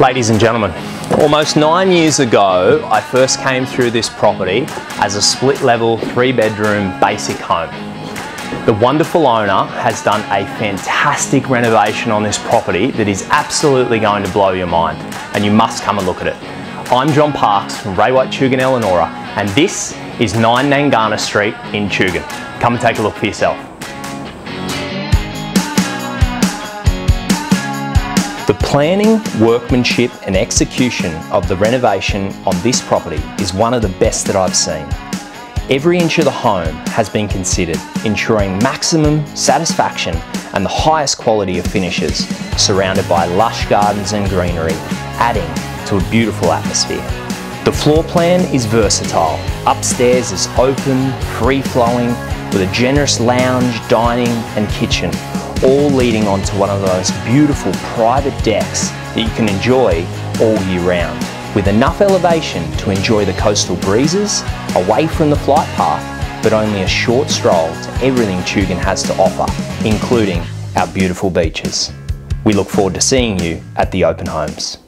Ladies and gentlemen, almost nine years ago, I first came through this property as a split level, three bedroom, basic home. The wonderful owner has done a fantastic renovation on this property that is absolutely going to blow your mind and you must come and look at it. I'm John Parkes from Ray White Tugun Elanora and this is 9 Nangana Street in Tugun. Come and take a look for yourself. The planning, workmanship and execution of the renovation on this property is one of the best that I've seen. Every inch of the home has been considered, ensuring maximum satisfaction and the highest quality of finishes, surrounded by lush gardens and greenery, adding to a beautiful atmosphere. The floor plan is versatile. Upstairs is open, free-flowing, with a generous lounge, dining and kitchen, all leading onto one of those beautiful private decks that you can enjoy all year round with enough elevation to enjoy the coastal breezes, away from the flight path, but only a short stroll to everything Tugun has to offer, including our beautiful beaches. We look forward to seeing you at the open homes.